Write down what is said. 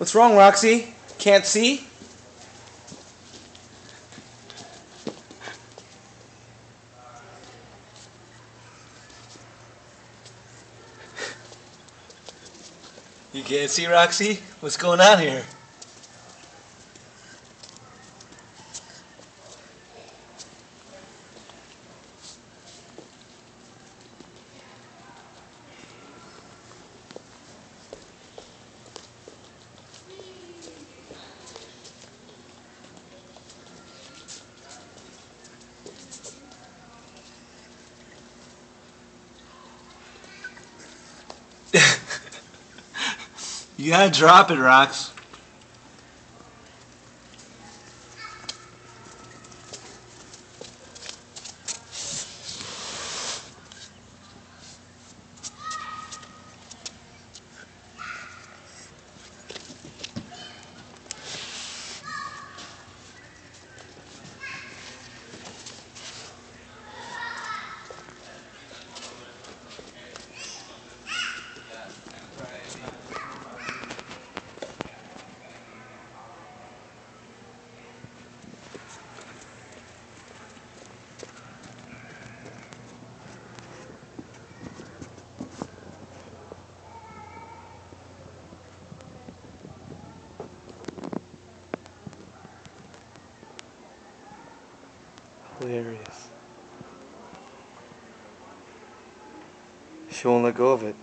What's wrong, Roxy? Can't see? You can't see, Roxy? What's going on here? You gotta drop it, Rox. Hilarious. She won't let go of it.